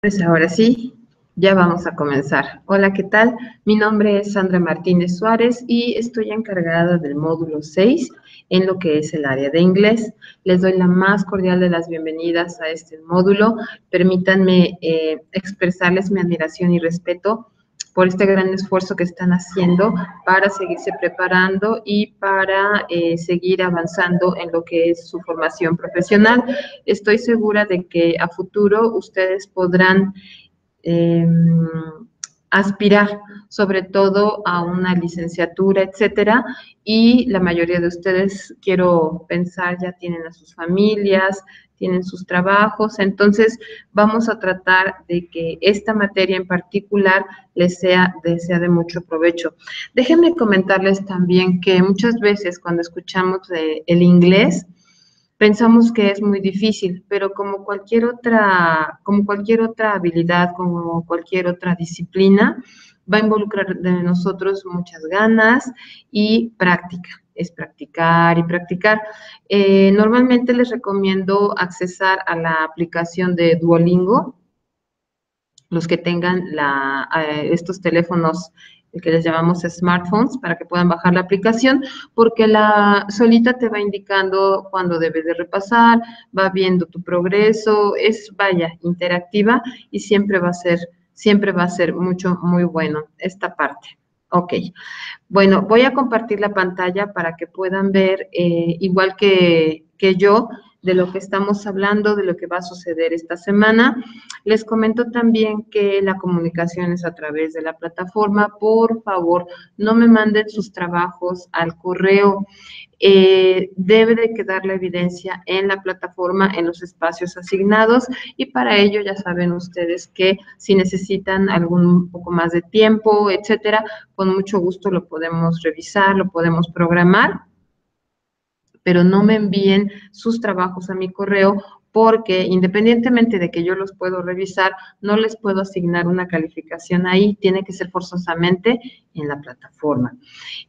Pues ahora sí, ya vamos a comenzar. Hola, ¿qué tal? Mi nombre es Sandra Martínez Suárez y estoy encargada del módulo 6 en lo que es el área de inglés. Les doy la más cordial de las bienvenidas a este módulo. Permítanme eh, expresarles mi admiración y respeto por este gran esfuerzo que están haciendo para seguirse preparando y para eh, seguir avanzando en lo que es su formación profesional. Estoy segura de que a futuro ustedes podrán em, aspirar sobre todo a una licenciatura, etcétera, y la mayoría de ustedes, quiero pensar, ya tienen a sus familias, tienen sus trabajos, entonces vamos a tratar de que esta materia en particular les sea de, mucho provecho. Déjenme comentarles también que muchas veces cuando escuchamos el inglés, pensamos que es muy difícil, pero como cualquier otra, como cualquier otra habilidad, como cualquier otra disciplina, va a involucrar de nosotros muchas ganas y práctica es practicar y practicar. Eh, normalmente les recomiendo accesar a la aplicación de Duolingo, los que tengan la, eh, estos teléfonos que les llamamos smartphones, para que puedan bajar la aplicación, porque la solita te va indicando cuándo debes de repasar, va viendo tu progreso, es, vaya, interactiva y siempre va a ser, siempre va a ser mucho, muy bueno esta parte. Ok, bueno, voy a compartir la pantalla para que puedan ver, eh, igual que, que yo, de lo que estamos hablando, de lo que va a suceder esta semana. Les comento también que la comunicación es a través de la plataforma. Por favor, no me manden sus trabajos al correo. Eh, debe de quedar la evidencia en la plataforma, en los espacios asignados y para ello ya saben ustedes que si necesitan algún poco más de tiempo, etcétera, con mucho gusto lo podemos revisar, lo podemos programar pero no me envíen sus trabajos a mi correo porque independientemente de que yo los puedo revisar, no les puedo asignar una calificación ahí, tiene que ser forzosamente en la plataforma.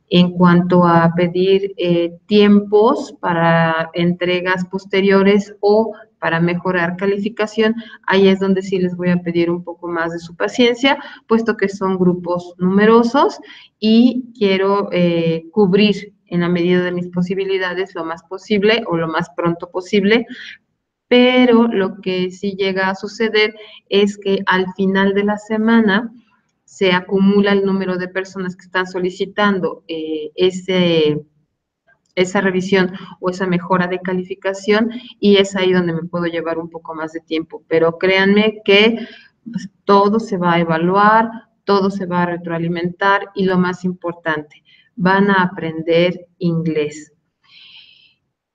En cuanto a pedir eh, tiempos para entregas posteriores o para mejorar calificación, ahí es donde sí les voy a pedir un poco más de su paciencia, puesto que son grupos numerosos y quiero eh, cubrir en la medida de mis posibilidades lo más posible o lo más pronto posible, pero lo que sí llega a suceder es que al final de la semana se acumula el número de personas que están solicitando eh, ese, esa revisión o esa mejora de calificación y es ahí donde me puedo llevar un poco más de tiempo. Pero créanme que pues, todo se va a evaluar, todo se va a retroalimentar y lo más importante, van a aprender inglés.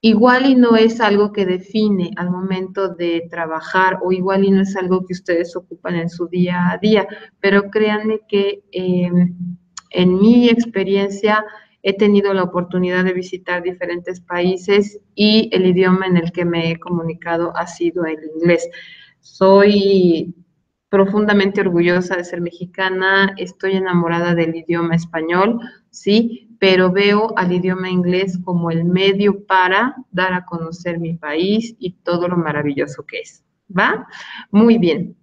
Igual y no es algo que define al momento de trabajar o igual y no es algo que ustedes ocupan en su día a día, pero créanme que em, en mi experiencia he tenido la oportunidad de visitar diferentes países y el idioma en el que me he comunicado ha sido el inglés. Soy profundamente orgullosa de ser mexicana, estoy enamorada del idioma español, ¿sí? Pero veo al idioma inglés como el medio para dar a conocer mi país y todo lo maravilloso que es, ¿va? Muy bien.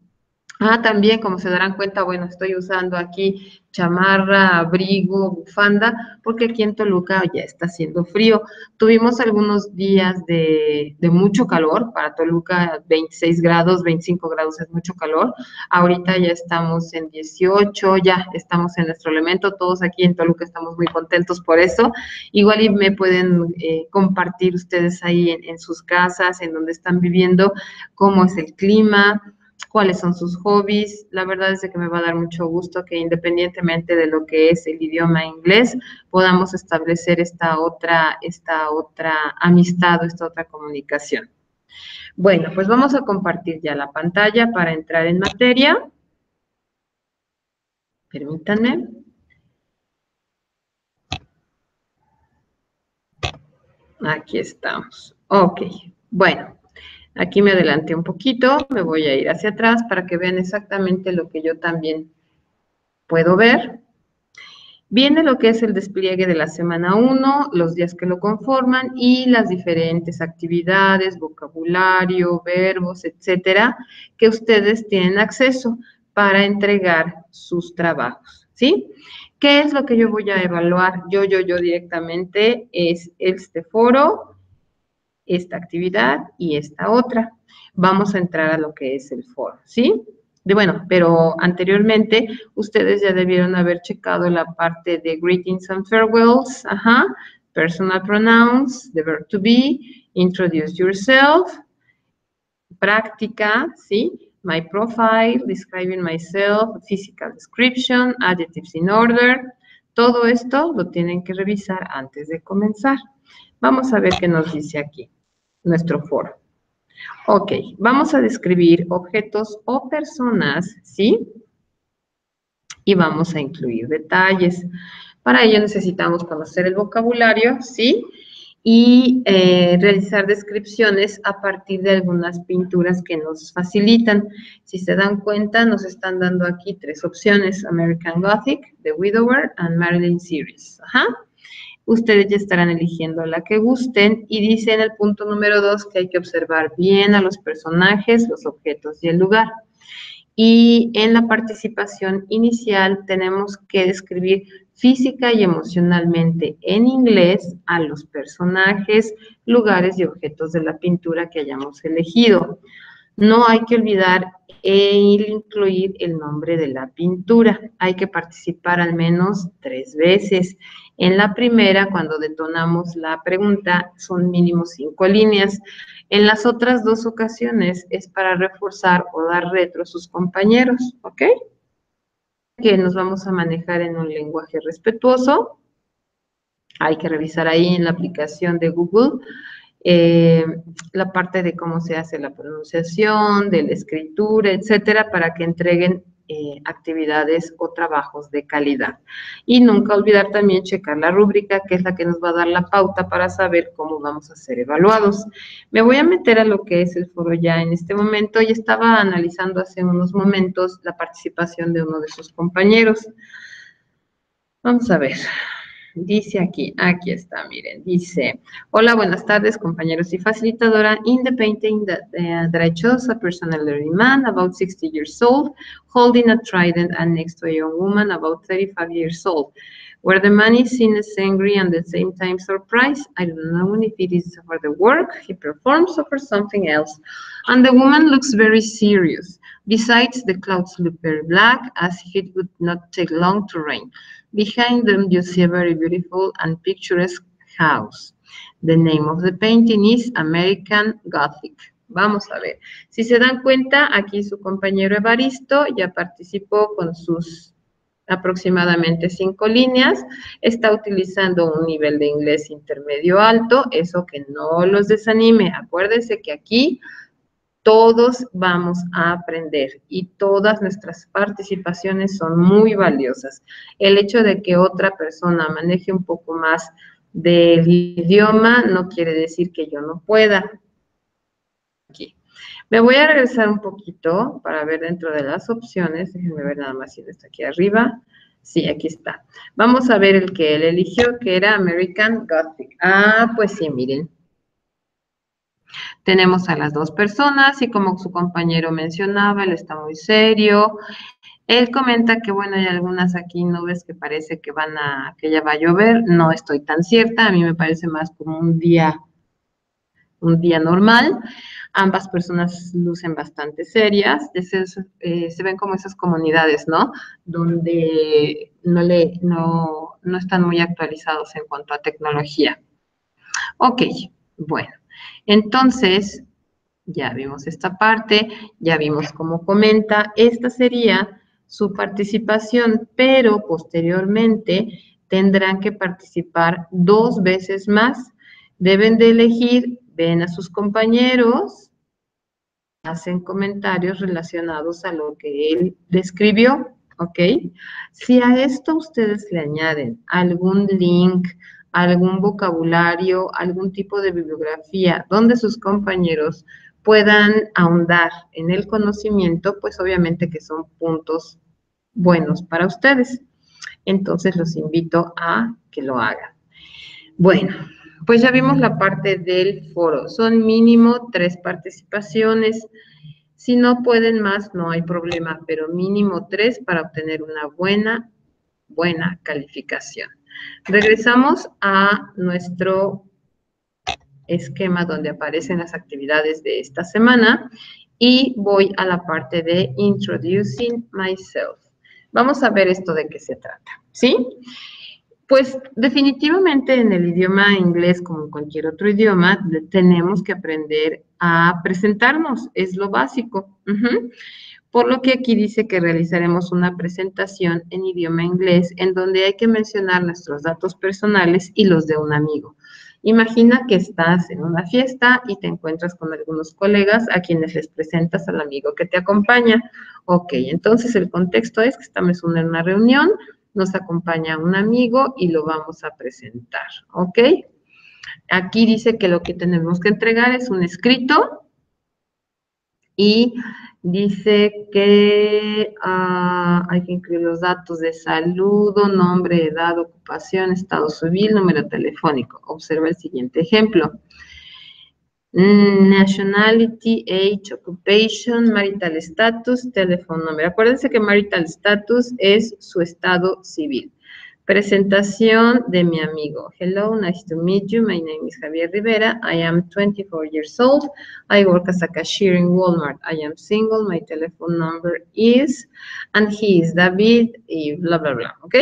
Ah, también, como se darán cuenta, bueno, estoy usando aquí chamarra, abrigo, bufanda, porque aquí en Toluca ya está haciendo frío. Tuvimos algunos días de, mucho calor, para Toluca 26 grados, 25 grados es mucho calor. Ahorita ya estamos en 18, ya estamos en nuestro elemento, todos aquí en Toluca estamos muy contentos por eso. Igual y me pueden eh, compartir ustedes ahí en, en sus casas, en donde están viviendo, cómo es el clima, cuáles son sus hobbies. La verdad es que me va a dar mucho gusto que independientemente de lo que es el idioma inglés, podamos establecer esta otra, esta otra amistad o esta otra comunicación. Bueno, pues vamos a compartir ya la pantalla para entrar en materia. Permítanme. Aquí estamos. Ok, bueno. Aquí me adelanté un poquito, me voy a ir hacia atrás para que vean exactamente lo que yo también puedo ver. Viene lo que es el despliegue de la semana 1, los días que lo conforman y las diferentes actividades, vocabulario, verbos, etcétera, que ustedes tienen acceso para entregar sus trabajos, ¿sí? ¿Qué es lo que yo voy a evaluar? Yo, yo, yo directamente es este foro, esta actividad y esta otra. Vamos a entrar a lo que es el foro, ¿sí? De, bueno, pero anteriormente ustedes ya debieron haber checado la parte de greetings and farewells, ajá, personal pronouns, the verb to be, introduce yourself, práctica, ¿sí? My profile, describing myself, physical description, adjectives in order. Todo esto lo tienen que revisar antes de comenzar. Vamos a ver qué nos dice aquí nuestro foro. Ok, vamos a describir objetos o personas, ¿sí? Y vamos a incluir detalles. Para ello necesitamos conocer el vocabulario, ¿sí? Y eh, realizar descripciones a partir de algunas pinturas que nos facilitan. Si se dan cuenta, nos están dando aquí tres opciones, American Gothic, The Widower, and Marilyn Series. Ajá ustedes ya estarán eligiendo la que gusten y dice en el punto número dos que hay que observar bien a los personajes, los objetos y el lugar. Y en la participación inicial tenemos que describir física y emocionalmente en inglés a los personajes, lugares y objetos de la pintura que hayamos elegido. No hay que olvidar e incluir el nombre de la pintura. Hay que participar al menos tres veces. En la primera, cuando detonamos la pregunta, son mínimo cinco líneas. En las otras dos ocasiones es para reforzar o dar retro a sus compañeros, ¿ok? Que nos vamos a manejar en un lenguaje respetuoso. Hay que revisar ahí en la aplicación de Google eh, la parte de cómo se hace la pronunciación, de la escritura, etcétera, para que entreguen eh, actividades o trabajos de calidad. Y nunca olvidar también checar la rúbrica, que es la que nos va a dar la pauta para saber cómo vamos a ser evaluados. Me voy a meter a lo que es el foro ya en este momento y estaba analizando hace unos momentos la participación de uno de sus compañeros. Vamos a ver. Dice aquí, aquí está, miren, dice, hola, buenas tardes, compañeros y facilitadora. In the painting that, uh, a person elderly man, about 60 years old, holding a trident and next to a young woman, about 35 years old. Where the man is seen as angry and at the same time surprised, I don't know if it is for the work he performs or for something else. And the woman looks very serious. Besides, the clouds look very black, as if it would not take long to rain. Behind them, you see a very beautiful and picturesque house. The name of the painting is American Gothic. Vamos a ver. Si se dan cuenta, aquí su compañero Evaristo ya participó con sus aproximadamente cinco líneas. Está utilizando un nivel de inglés intermedio alto, eso que no los desanime. Acuérdense que aquí todos vamos a aprender y todas nuestras participaciones son muy valiosas. El hecho de que otra persona maneje un poco más del idioma no quiere decir que yo no pueda. Me voy a regresar un poquito para ver dentro de las opciones. Déjenme ver nada más si está aquí arriba. Sí, aquí está. Vamos a ver el que él eligió, que era American Gothic. Ah, pues sí, miren. Tenemos a las dos personas y como su compañero mencionaba, él está muy serio. Él comenta que, bueno, hay algunas aquí nubes que parece que van a, que ya va a llover. No estoy tan cierta, a mí me parece más como un día, un día normal. Ambas personas lucen bastante serias. Eh, se ven como esas comunidades, ¿no? Donde no, le, no, no están muy actualizados en cuanto a tecnología. Ok, bueno. Entonces, ya vimos esta parte, ya vimos cómo comenta, esta sería su participación, pero posteriormente tendrán que participar dos veces más. Deben de elegir, ven a sus compañeros, hacen comentarios relacionados a lo que él describió, ¿ok? Si a esto ustedes le añaden algún link, algún vocabulario, algún tipo de bibliografía donde sus compañeros puedan ahondar en el conocimiento, pues obviamente que son puntos buenos para ustedes. Entonces los invito a que lo hagan. Bueno, pues ya vimos la parte del foro. Son mínimo tres participaciones. Si no pueden más, no hay problema, pero mínimo tres para obtener una buena, buena calificación. Regresamos a nuestro esquema donde aparecen las actividades de esta semana y voy a la parte de Introducing Myself. Vamos a ver esto de qué se trata, ¿sí? Pues definitivamente en el idioma inglés, como en cualquier otro idioma, tenemos que aprender a presentarnos, es lo básico. Por lo que aquí dice que realizaremos una presentación en idioma inglés en donde hay que mencionar nuestros datos personales y los de un amigo. Imagina que estás en una fiesta y te encuentras con algunos colegas a quienes les presentas al amigo que te acompaña. Ok, entonces el contexto es que estamos en una reunión, nos acompaña un amigo y lo vamos a presentar. Ok. Aquí dice que lo que tenemos que entregar es un escrito y Dice que ah, hay que incluir los datos de saludo, nombre, edad, ocupación, estado civil, número telefónico. Observa el siguiente ejemplo. Nationality, age, occupation, marital status, teléfono number. Acuérdense que marital status es su estado civil. Presentación de mi amigo. Hello, nice to meet you. My name is Javier Rivera. I am 24 years old. I work as a cashier in Walmart. I am single. My telephone number is, and he is David, y bla, bla, bla. ¿Ok?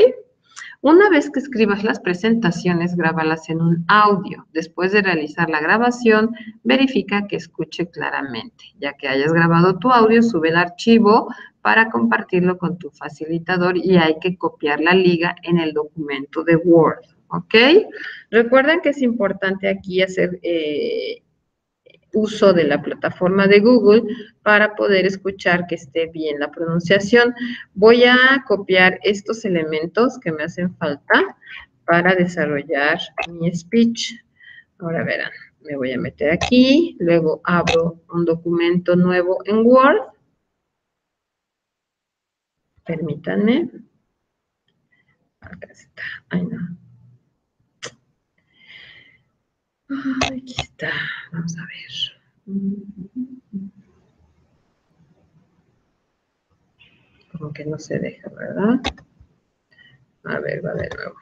Una vez que escribas las presentaciones, grábalas en un audio. Después de realizar la grabación, verifica que escuche claramente. Ya que hayas grabado tu audio, sube el archivo para compartirlo con tu facilitador y hay que copiar la liga en el documento de Word, ¿ok? Recuerden que es importante aquí hacer eh, uso de la plataforma de Google para poder escuchar que esté bien la pronunciación. Voy a copiar estos elementos que me hacen falta para desarrollar mi speech. Ahora verán, me voy a meter aquí, luego abro un documento nuevo en Word Permítanme. Acá está. Ay, no. Aquí está. Vamos a ver. Como que no se deja, ¿verdad? A ver, va de nuevo.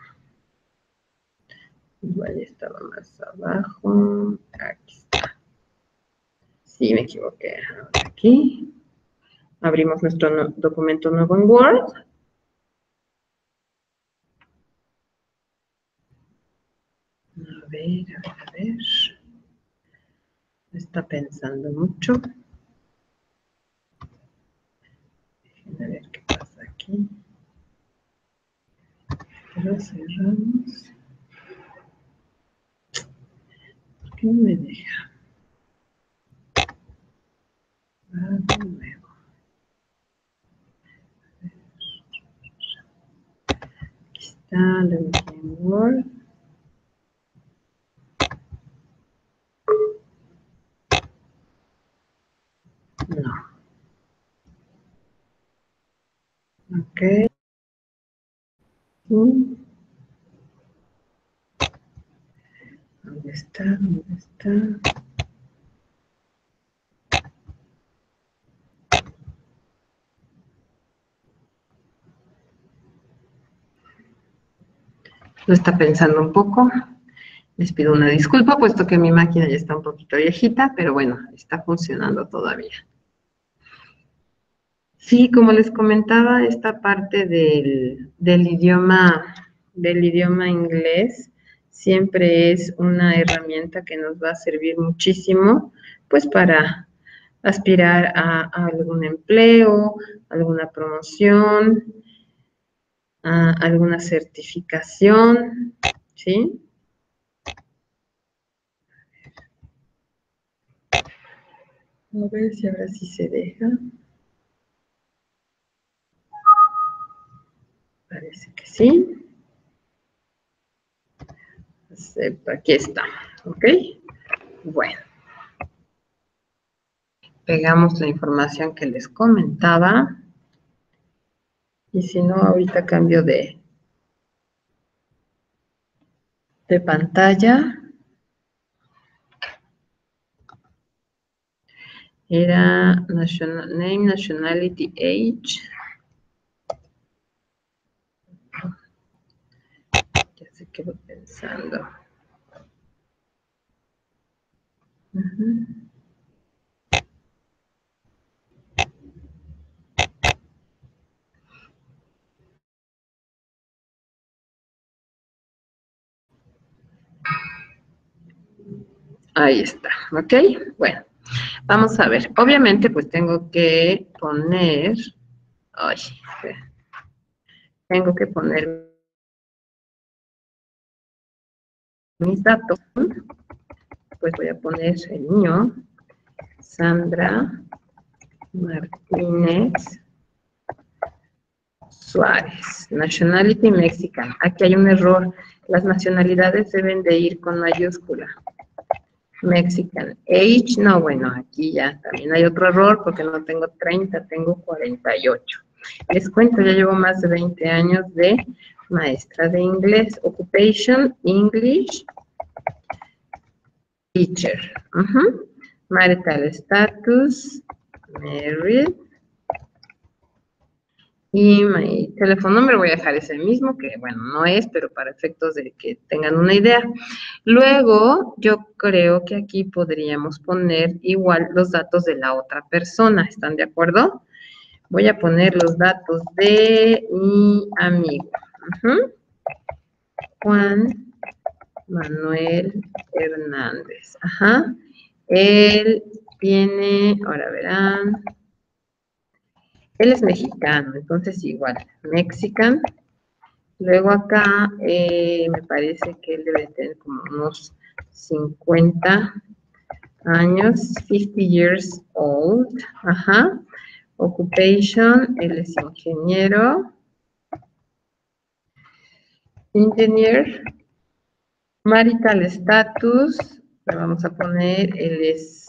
Igual estaba más abajo. Aquí está. Sí, me equivoqué. aquí. Abrimos nuestro documento nuevo en Word. A ver, a ver, a ver. Está pensando mucho. Déjenme ver qué pasa aquí. Lo cerramos. ¿Por qué no me deja? Ah, de nuevo. Word. No. Ok. ¿Dónde está? ¿Dónde está? lo está pensando un poco. Les pido una disculpa, puesto que mi máquina ya está un poquito viejita, pero bueno, está funcionando todavía. Sí, como les comentaba, esta parte del, del, idioma, del idioma inglés siempre es una herramienta que nos va a servir muchísimo, pues para aspirar a algún empleo, alguna promoción, alguna certificación, ¿sí? A ver si ahora sí se deja. Parece que sí. Aquí está, ¿ok? Bueno. Pegamos la información que les comentaba. Y si no, ahorita cambio de, de pantalla. Era national, name, nationality, age. Se quedó pensando. Ahí está, ¿ok? Bueno, vamos a ver. Obviamente, pues tengo que poner... Ay, tengo que poner mis datos. Pues voy a poner el mío, Sandra Martínez Suárez, nationality mexican. Aquí hay un error. Las nacionalidades deben de ir con mayúscula. Mexican. Age, no, bueno, aquí ya también hay otro error porque no tengo 30, tengo 48. Les cuento, ya llevo más de 20 años de maestra de inglés. Occupation, English, teacher. Marital status, married. Y mi teléfono número voy a dejar ese mismo, que bueno, no es, pero para efectos de que tengan una idea. Luego, yo creo que aquí podríamos poner igual los datos de la otra persona, ¿están de acuerdo? Voy a poner los datos de mi amigo. Juan Manuel Hernández. Ajá. Él tiene, ahora verán, él es mexicano, entonces igual, mexican. Luego acá eh, me parece que él debe tener como unos 50 años, 50 years old. Ajá. Occupation, él es ingeniero. Engineer. Marital status, le vamos a poner, él es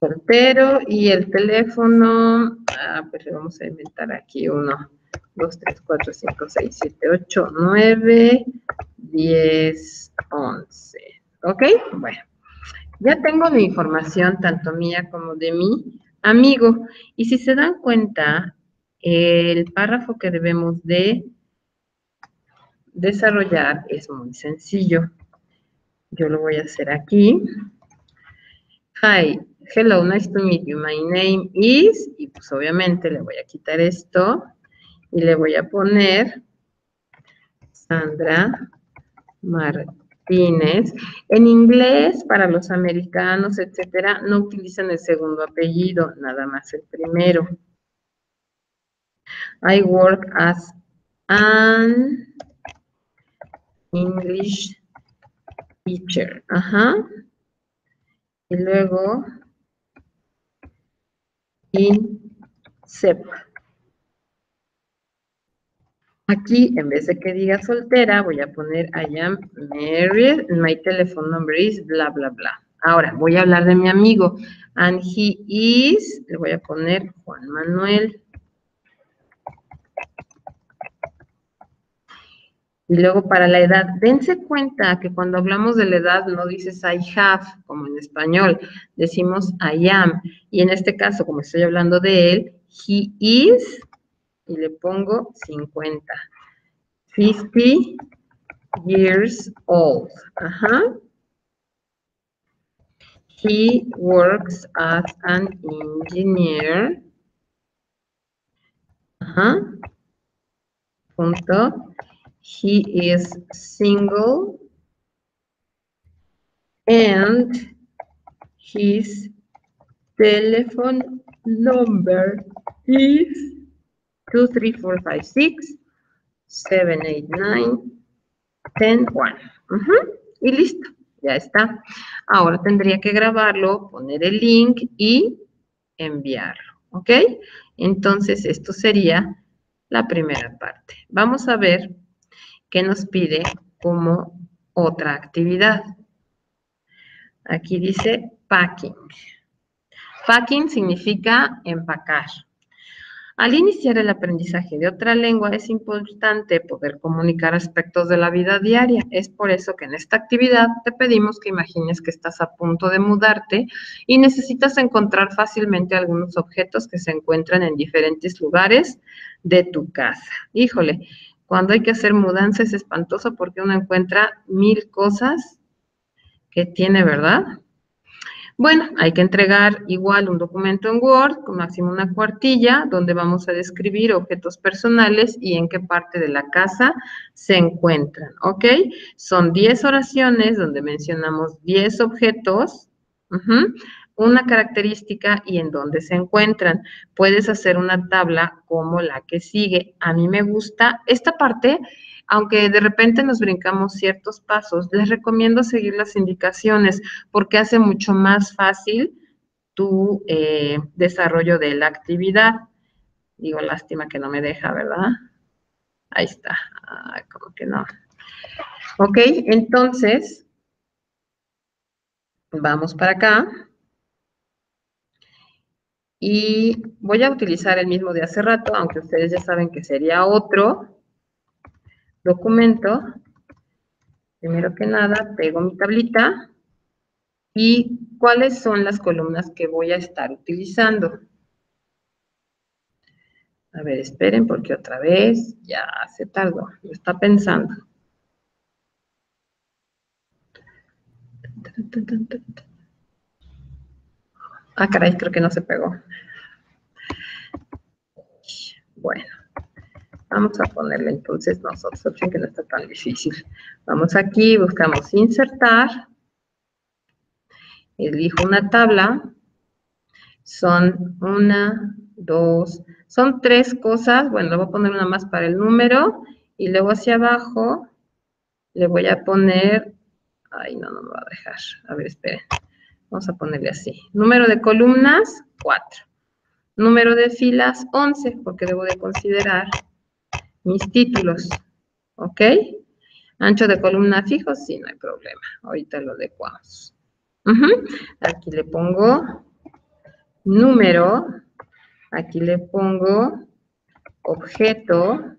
soltero y el teléfono, ah, pues le vamos a inventar aquí uno, dos, tres, cuatro, cinco, seis, siete, ocho, nueve, diez, once. ¿Ok? Bueno, ya tengo mi información, tanto mía como de mi amigo. Y si se dan cuenta, el párrafo que debemos de desarrollar es muy sencillo. Yo lo voy a hacer aquí. Hi, hello, nice to meet you. My name is, y pues obviamente le voy a quitar esto y le voy a poner Sandra Martínez. En inglés, para los americanos, etcétera, no utilizan el segundo apellido, nada más el primero. I work as an English teacher. Ajá. Y luego in SEP. Aquí, en vez de que diga soltera, voy a poner I am married, my telephone number is bla, bla, bla. Ahora, voy a hablar de mi amigo. And he is, le voy a poner Juan Manuel. Y luego para la edad, dense cuenta que cuando hablamos de la edad no dices I have, como en español, decimos I am. Y en este caso, como estoy hablando de él, he is, y le pongo 50. 50 years old. Ajá. He works as an engineer. Ajá. Punto. He is single and his telephone number is 23456 789 101. Y listo, ya está. Ahora tendría que grabarlo, poner el link y enviarlo. ¿Ok? Entonces, esto sería la primera parte. Vamos a ver que nos pide como otra actividad. Aquí dice packing. Packing significa empacar. Al iniciar el aprendizaje de otra lengua es importante poder comunicar aspectos de la vida diaria. Es por eso que en esta actividad te pedimos que imagines que estás a punto de mudarte y necesitas encontrar fácilmente algunos objetos que se encuentran en diferentes lugares de tu casa. Híjole, cuando hay que hacer mudanza es espantoso porque uno encuentra mil cosas que tiene, ¿verdad? Bueno, hay que entregar igual un documento en Word con máximo una cuartilla donde vamos a describir objetos personales y en qué parte de la casa se encuentran, ¿ok? Son 10 oraciones donde mencionamos 10 objetos, una característica y en dónde se encuentran. Puedes hacer una tabla como la que sigue. A mí me gusta esta parte aunque de repente nos brincamos ciertos pasos, les recomiendo seguir las indicaciones porque hace mucho más fácil tu eh, desarrollo de la actividad. Digo, lástima que no me deja, ¿verdad? Ahí está, como que no. Ok, entonces, vamos para acá. Y voy a utilizar el mismo de hace rato, aunque ustedes ya saben que sería otro documento, primero que nada pego mi tablita y cuáles son las columnas que voy a estar utilizando. A ver, esperen porque otra vez ya se tardó, lo está pensando. Ah, caray, creo que no se pegó. Bueno. Vamos a ponerle entonces nosotros, opción que no está tan difícil. Vamos aquí, buscamos insertar. Elijo una tabla. Son una, dos, son tres cosas. Bueno, le voy a poner una más para el número. Y luego hacia abajo le voy a poner, ay, no, no me va a dejar. A ver, esperen. Vamos a ponerle así. Número de columnas, 4. Número de filas, 11, porque debo de considerar mis títulos, ¿ok? Ancho de columna fijo, sí, no hay problema. Ahorita lo adecuamos. Aquí le pongo número, aquí le pongo objeto,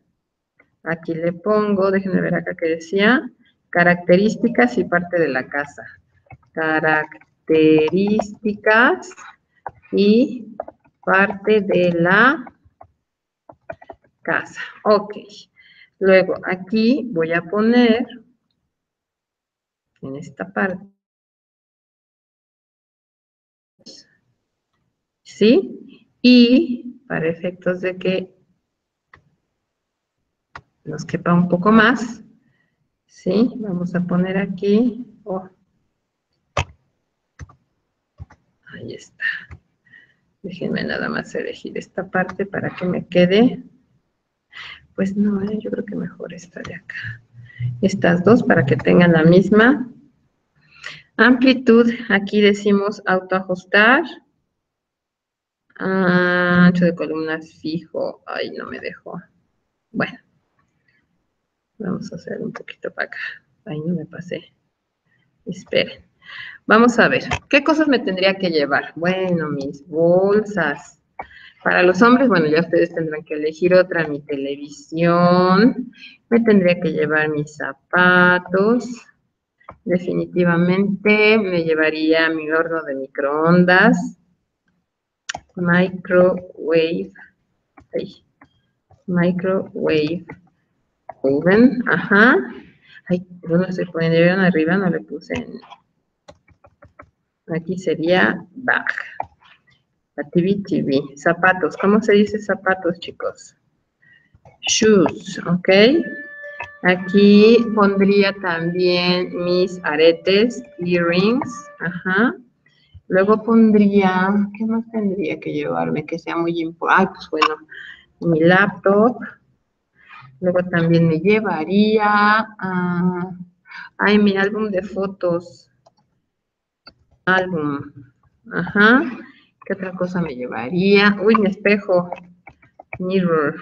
aquí le pongo, déjenme ver acá que decía, características y parte de la casa. Características y parte de la casa. Ok. Luego aquí voy a poner en esta parte. ¿Sí? Y para efectos de que nos quepa un poco más, ¿sí? Vamos a poner aquí, oh. Ahí está. Déjenme nada más elegir esta parte para que me quede pues no, ¿eh? yo creo que mejor esta de acá. Estas dos para que tengan la misma amplitud. Aquí decimos autoajustar. Ah, ancho de columna fijo. Ay, no me dejó. Bueno. Vamos a hacer un poquito para acá. Ay, no me pasé. Esperen. Vamos a ver. ¿Qué cosas me tendría que llevar? Bueno, mis bolsas. Para los hombres, bueno, ya ustedes tendrán que elegir otra, mi televisión, me tendría que llevar mis zapatos, definitivamente me llevaría mi horno de microondas, microwave, microwave oven, ajá, ay, no estoy poniendo arriba, no le puse en, aquí sería bag, TV, TV. Zapatos. ¿Cómo se dice zapatos, chicos? Shoes, ¿ok? Aquí pondría también mis aretes, earrings, ajá. Luego pondría, ¿qué más tendría que llevarme que sea muy importante? Ay, pues bueno, mi laptop. Luego también me llevaría, uh, ay, mi álbum de fotos. Álbum, ajá. ¿Qué otra cosa me llevaría? Uy, mi espejo. Mirror.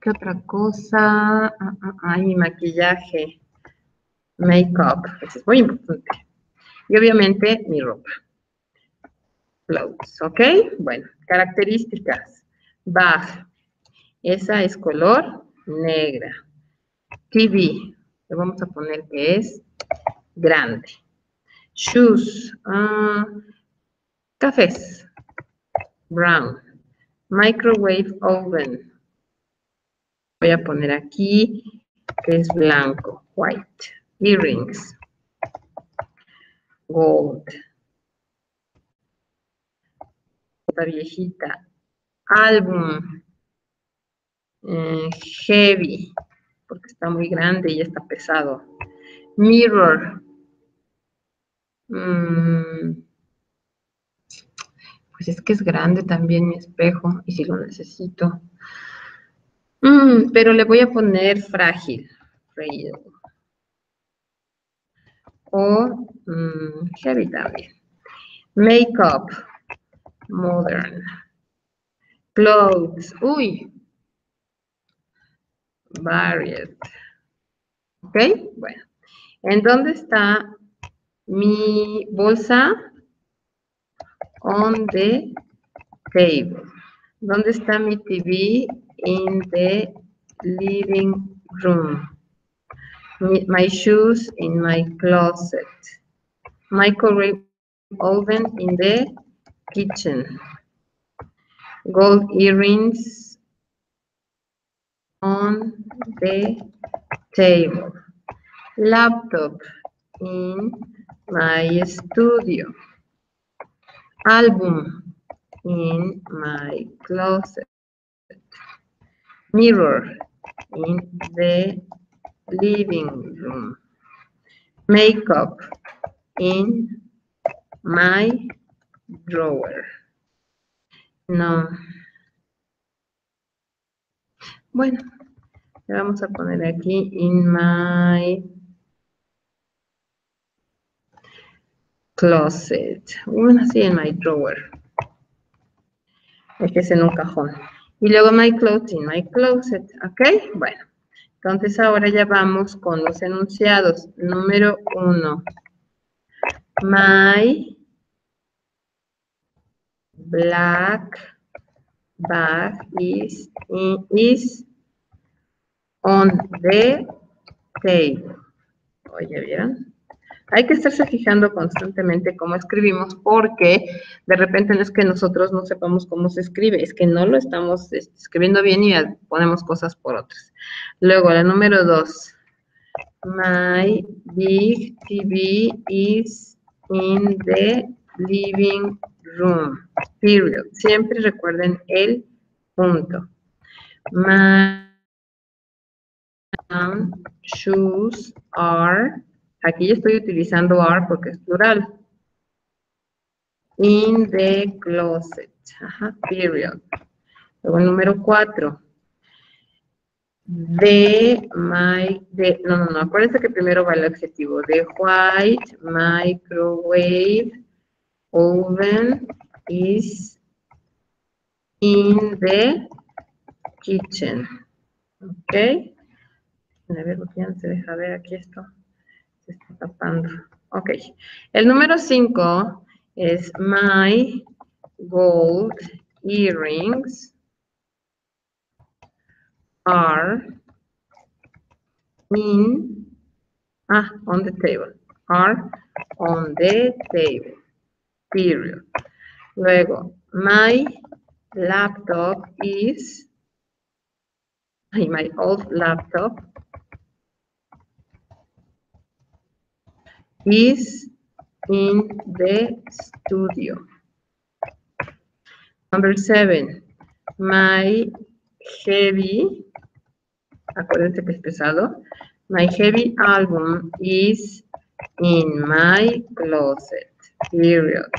¿Qué otra cosa? Ah, ah, ay, mi maquillaje. Makeup. Eso es muy importante. Y obviamente mi ropa. Clothes, ¿ok? Bueno, características. Bag. Esa es color negra. TV. Le vamos a poner que es grande. Shoes. Ah, cafés. Brown. Microwave oven. Voy a poner aquí que es blanco. White. Earrings. Gold. Esta viejita. Álbum. Eh, heavy, porque está muy grande y está pesado. Mirror. Mm, pues es que es grande también mi espejo y si lo necesito. Mm, pero le voy a poner frágil. Frail. O mm, heavy. Makeup. Modern. Clothes. Uy, varied. ¿Ok? Bueno. ¿En dónde está mi bolsa? On the table. ¿Dónde está mi TV? In the living room. My shoes in my closet. Microwave oven in the kitchen. Gold earrings on the table. Laptop in my studio. Album in my closet. Mirror in the living room. Makeup in my drawer. No. Bueno, le vamos a poner aquí in my closet. Bueno, así en my drawer. Este es en un cajón. Y luego my in my closet. ¿Ok? Bueno. Entonces ahora ya vamos con los enunciados. Número uno. My black bag is, is on the table. Oye, ¿vieron? Hay que estarse fijando constantemente cómo escribimos porque de repente no es que nosotros no sepamos cómo se escribe, es que no lo estamos este, escribiendo bien y ponemos cosas por otras. Luego, la número dos. My big TV is in the living room. Period. Siempre recuerden el punto. My shoes are. Aquí estoy utilizando are porque es plural. In the closet. Ajá, period. Luego el número cuatro. De my, de, no, no, no, acuérdense que primero va el adjetivo. De white microwave oven is in the kitchen. ¿Ok? A ver, no se deja ver aquí esto. Se está tapando. Ok. El número 5 es my gold earrings are in, ah, on the table. Are on the table period. Luego, my laptop is, my old laptop is in the studio. Number seven, my heavy, acuérdense que es pesado, my heavy album is in my closet. Period.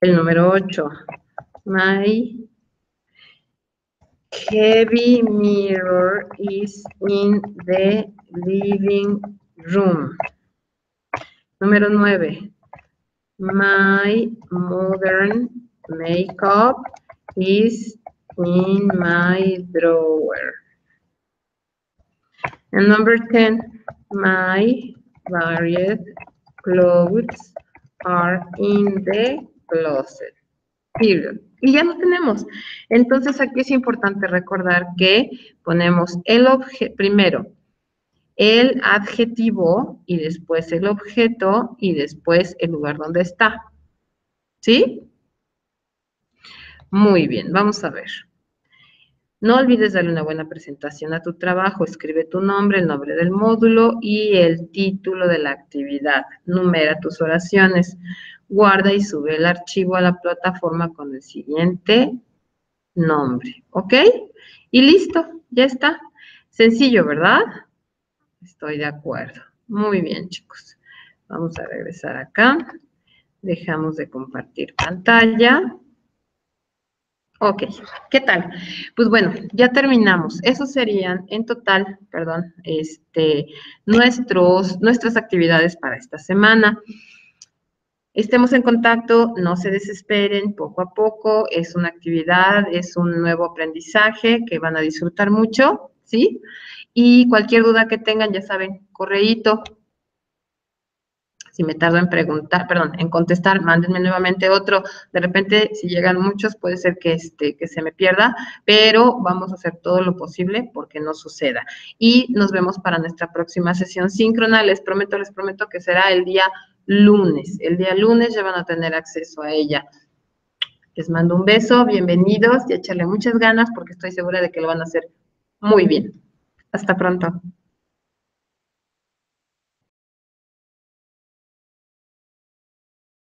El número 8. My heavy mirror is in the living room. Número 9. My modern makeup is in my drawer. And number 10, my varied clothes are in the closet. period. Y ya lo tenemos. Entonces aquí es importante recordar que ponemos el objeto, primero, el adjetivo y después el objeto y después el lugar donde está. ¿Sí? Muy bien, vamos a ver. No olvides darle una buena presentación a tu trabajo. Escribe tu nombre, el nombre del módulo y el título de la actividad. Numera tus oraciones. Guarda y sube el archivo a la plataforma con el siguiente nombre. ¿Ok? Y listo, ya está. Sencillo, ¿verdad? Estoy de acuerdo. Muy bien, chicos. Vamos a regresar acá. Dejamos de compartir pantalla. Ok, ¿qué tal? Pues bueno, ya terminamos. Esos serían en total, perdón, este, nuestros, nuestras actividades para esta semana. Estemos en contacto, no se desesperen, poco a poco, es una actividad, es un nuevo aprendizaje que van a disfrutar mucho, ¿sí? Y cualquier duda que tengan, ya saben, correíto, si me tardo en preguntar, perdón, en contestar, mándenme nuevamente otro. De repente, si llegan muchos, puede ser que, este, que se me pierda, pero vamos a hacer todo lo posible porque no suceda. Y nos vemos para nuestra próxima sesión síncrona. Les prometo, les prometo que será el día lunes. El día lunes ya van a tener acceso a ella. Les mando un beso, bienvenidos y echarle muchas ganas porque estoy segura de que lo van a hacer muy bien. Hasta pronto.